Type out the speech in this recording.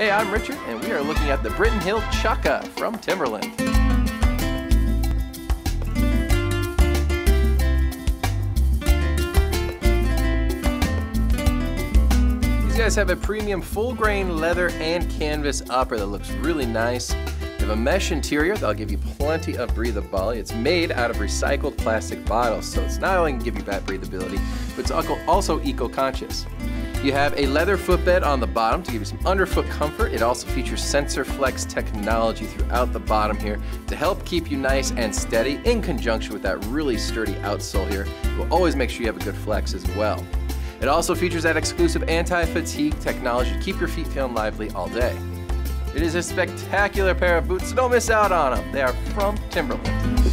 Hey, I'm Richard, and we are looking at the Britton Hill Chukka from Timberland. These guys have a premium full grain leather and canvas upper that looks really nice. They have a mesh interior that'll give you plenty of breathability. It's made out of recycled plastic bottles, so it's not only going to give you that breathability, but it's also eco-conscious. You have a leather footbed on the bottom to give you some underfoot comfort. It also features SensorFlex technology throughout the bottom here to help keep you nice and steady in conjunction with that really sturdy outsole here. It will always make sure you have a good flex as well. It also features that exclusive anti-fatigue technology to keep your feet feeling lively all day. It is a spectacular pair of boots, so don't miss out on them. They are from Timberland.